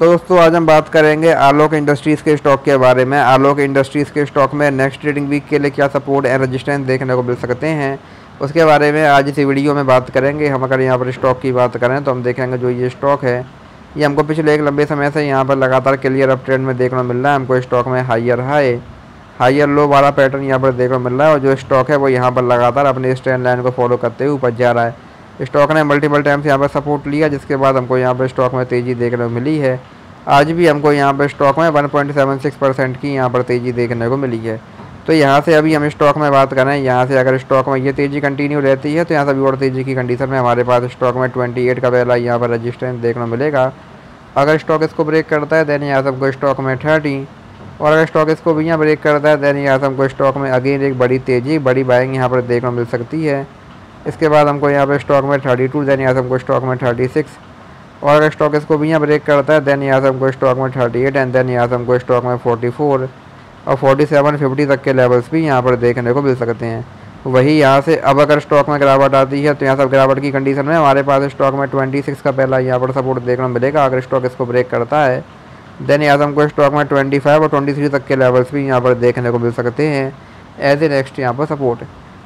तो दोस्तों, आज हम बात करेंगे आलोक इंडस्ट्रीज़ के स्टॉक के बारे में। आलोक इंडस्ट्रीज़ के स्टॉक में नेक्स्ट ट्रेडिंग वीक के लिए क्या सपोर्ट एंड रजिस्टेंस देखने को मिल सकते हैं, उसके बारे में आज इस वीडियो में बात करेंगे। हम अगर यहाँ पर स्टॉक की बात करें तो हम देखेंगे जो ये स्टॉक है, ये हमको पिछले एक लंबे समय से यहाँ पर लगातार क्लियर अप ट्रेंड में देखने मिल रहा है। हमको स्टॉक में हाइयर हाई हाइयर लो वाला पैटर्न यहाँ पर देखने मिल रहा है और जो स्टॉक है वो यहाँ पर लगातार अपने स्टैंड लाइन को फॉलो करते हुए ऊपर जा रहा है। स्टॉक ने मल्टीपल टाइम्स यहाँ पर सपोर्ट लिया, जिसके बाद हमको यहाँ पर स्टॉक में तेज़ी देखने को मिली है। आज भी हमको यहाँ पर स्टॉक में 1.76 परसेंट की यहाँ पर तेज़ी देखने को मिली है। तो यहाँ से अभी हम स्टॉक में बात करें, यहाँ से अगर स्टॉक में ये तेज़ी कंटिन्यू रहती है तो यहाँ से अभी और तेज़ी की कंडीशन में हमारे पास स्टॉक में 28 का पहला यहाँ पर रजिस्टेंस देखने को मिलेगा। अगर स्टॉक इसको ब्रेक करता है दैन यहाँ हमको स्टॉक में थर्टी और अगर स्टॉक इसको भी यहाँ ब्रेक करता है दैन यहाँ हमको स्टॉक में अगेन एक बड़ी तेज़ी, बड़ी बाइंग यहाँ पर देखने को मिल सकती है। इसके बाद हमको यहाँ पर स्टॉक में थर्टी टू दैन यहाँ से हमको स्टॉक में थर्टी सिक्स और अगर स्टॉक इसको भी यहाँ ब्रेक करता है दैन यहाँ से हमको स्टॉक में थर्टी एट एंड देन यहाँ से हमको स्टॉक में फोर्टी फोर और फोर्टी सेवन फिफ्टी तक के लेवल्स भी यहाँ पर देखने को मिल सकते हैं। वही यहाँ से अब अगर स्टॉक में गिरावट आती है तो यहाँ से गिरावट की कंडीशन में हमारे पास स्टॉक में ट्वेंटी सिक्स का पहला यहाँ पर सपोर्ट देखने को मिलेगा। अगर स्टॉक इसको ब्रेक करता है देन यहाँ से हमको स्टॉक में ट्वेंटी फाइव और ट्वेंटी थ्री तक के लेवल्स भी यहाँ पर देखने को मिल सकते हैं। एज ए नेक्स्ट यहाँ पर सपोर्ट